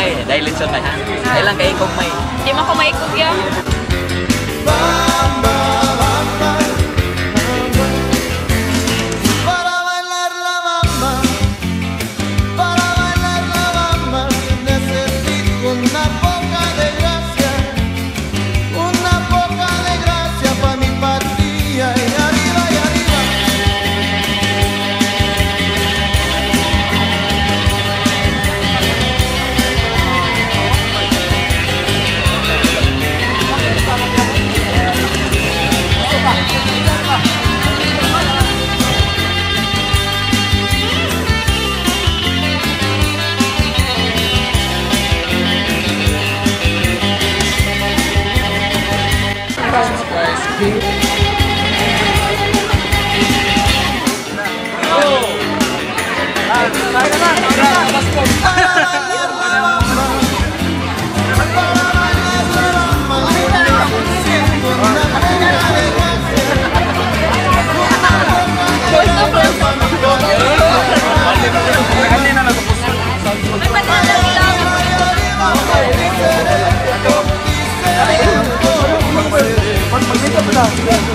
đây đây lên sân bài ha. Đấy là cái không mày chị mà không mày cũng vậy Jesus Christ. Oh! Ah, Let's go.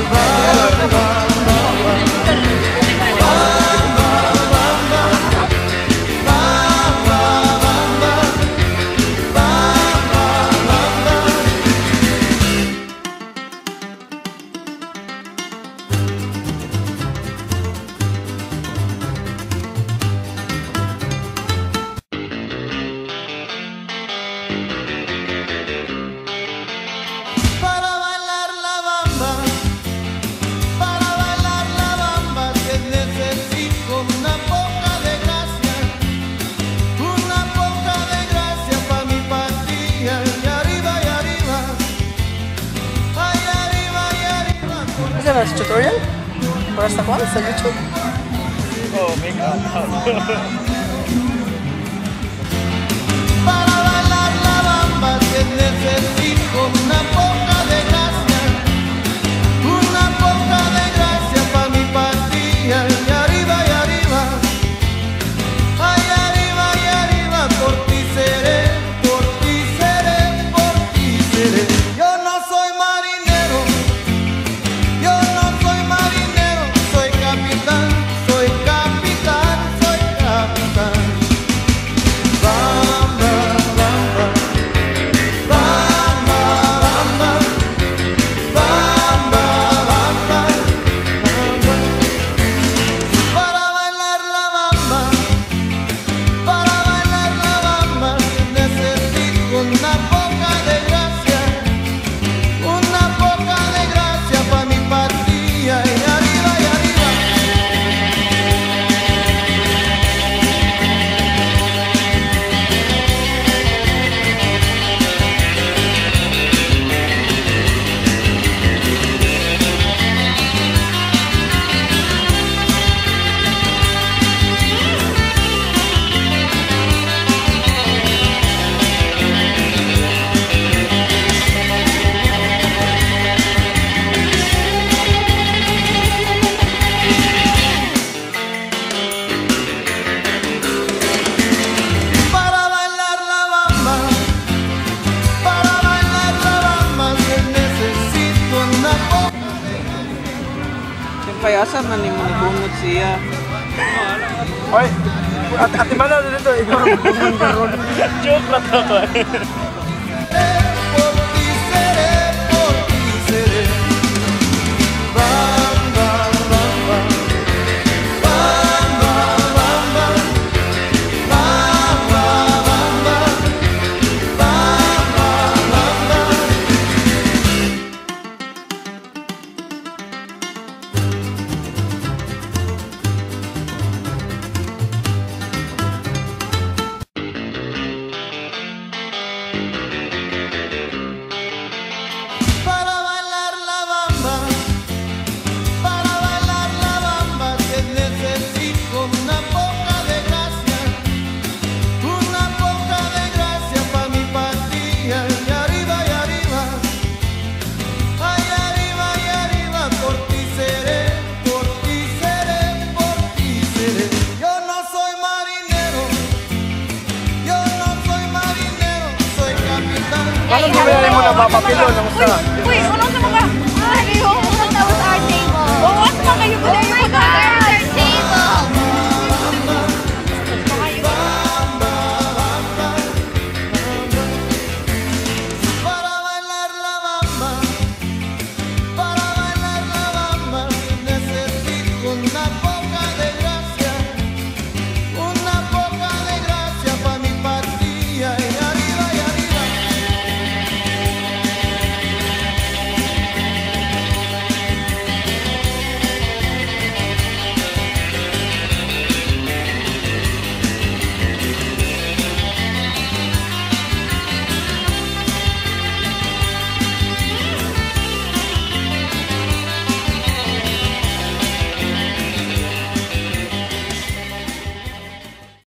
us tutorial for us to on YouTube. Oh my god. payasa man ni mga bungot siya. Oy, at ati man na dito, ikaw rin bungot Joke na to. Parang hindi mo na mapapilo ng isa. Uy, uy,